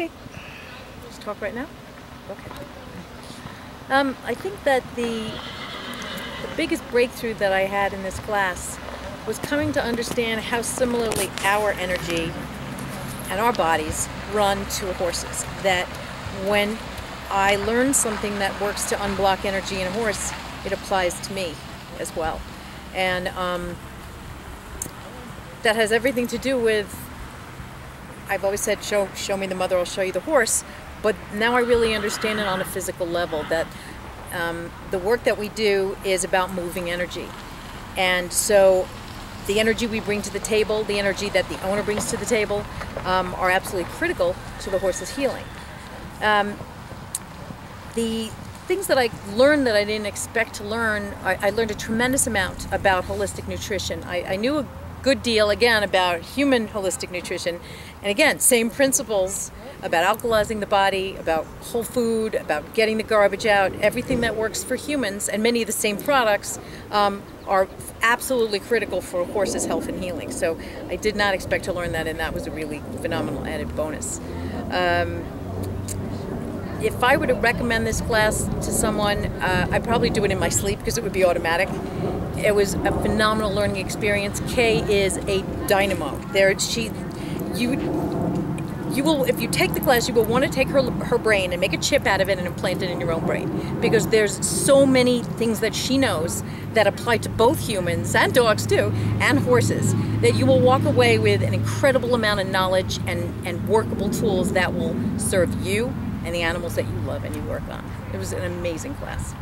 Okay. Just talk right now? Okay. Um, I think that the, the biggest breakthrough that I had in this class was coming to understand how similarly our energy and our bodies run to horses. That when I learn something that works to unblock energy in a horse, it applies to me as well. And um, that has everything to do with I've always said, show, show me the mother, I'll show you the horse. But now I really understand it on a physical level that um, the work that we do is about moving energy. And so the energy we bring to the table, the energy that the owner brings to the table, um, are absolutely critical to the horse's healing. Um, the things that I learned that I didn't expect to learn, I, I learned a tremendous amount about holistic nutrition. I, I knew a good deal again about human holistic nutrition. And again same principles about alkalizing the body about whole food about getting the garbage out everything that works for humans. And many of the same products um, are absolutely critical for a horse's health and healing. So i did not expect to learn that and that was a really phenomenal added bonus. Um, if I were to recommend this class to someone, uh, I'd probably do it in my sleep because it would be automatic. It was a phenomenal learning experience. Kay is a dynamo. There, she, you, you will if you take the class, you will want to take her her brain and make a chip out of it and implant it in your own brain because there's so many things that she knows that apply to both humans and dogs too and horses that you will walk away with an incredible amount of knowledge and and workable tools that will serve you and the animals that you love and you work on. It was an amazing class.